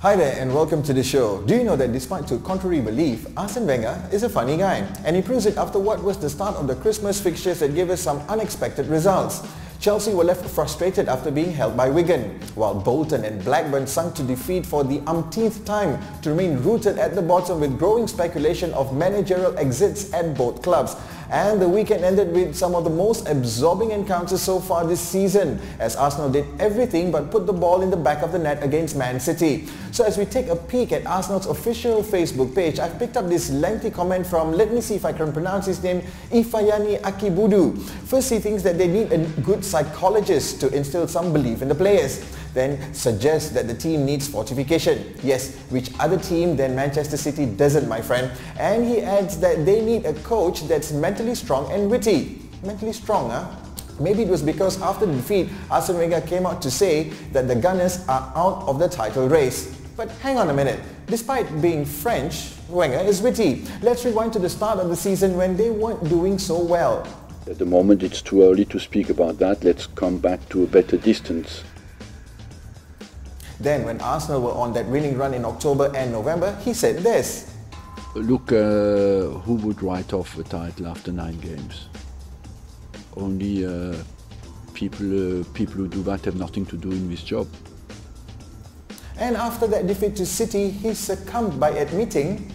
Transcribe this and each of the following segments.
Hi there and welcome to the show. Do you know that despite to contrary belief, Arsene Wenger is a funny guy and he proves it after what was the start of the Christmas fixtures that gave us some unexpected results. Chelsea were left frustrated after being held by Wigan, while Bolton and Blackburn sunk to defeat for the umpteenth time to remain rooted at the bottom with growing speculation of managerial exits at both clubs. And the weekend ended with some of the most absorbing encounters so far this season as Arsenal did everything but put the ball in the back of the net against Man City. So as we take a peek at Arsenal's official Facebook page, I've picked up this lengthy comment from, let me see if I can pronounce his name, Ifayani Akibudu. First he thinks that they need a good psychologist to instill some belief in the players then suggests that the team needs fortification. Yes, which other team than Manchester City doesn't, my friend? And he adds that they need a coach that's mentally strong and witty. Mentally strong, huh? Maybe it was because after the defeat, Arsene Wenger came out to say that the Gunners are out of the title race. But hang on a minute. Despite being French, Wenger is witty. Let's rewind to the start of the season when they weren't doing so well. At the moment it's too early to speak about that. Let's come back to a better distance. Then when Arsenal were on that winning run in October and November, he said this. Look, uh, who would write off a title after nine games? Only uh, people, uh, people who do that have nothing to do in this job. And after that defeat to City, he succumbed by admitting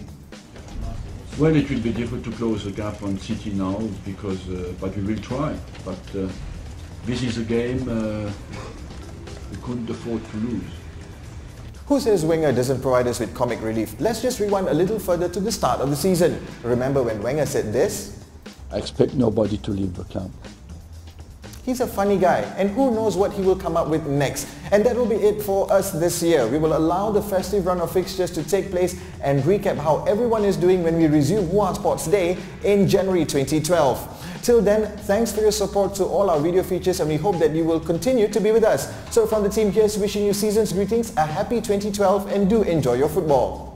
well, it will be difficult to close the gap on City now because, uh, but we will try. But uh, this is a game uh, we couldn't afford to lose. Who says Wenger doesn't provide us with comic relief? Let's just rewind a little further to the start of the season. Remember when Wenger said this? I expect nobody to leave the camp. He's a funny guy and who knows what he will come up with next. And that will be it for us this year. We will allow the festive run of fixtures to take place and recap how everyone is doing when we resume Hoohaa Sports Day in January 2012. Till then, thanks for your support to all our video features and we hope that you will continue to be with us. So from the team here's wishing you season's greetings, a happy 2012 and do enjoy your football.